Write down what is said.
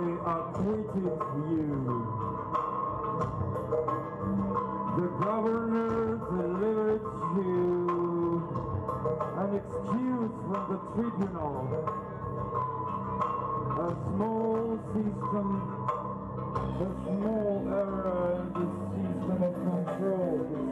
they acquitted you. The governor delivered you an excuse from the tribunal. A small system, a small error in the system of control,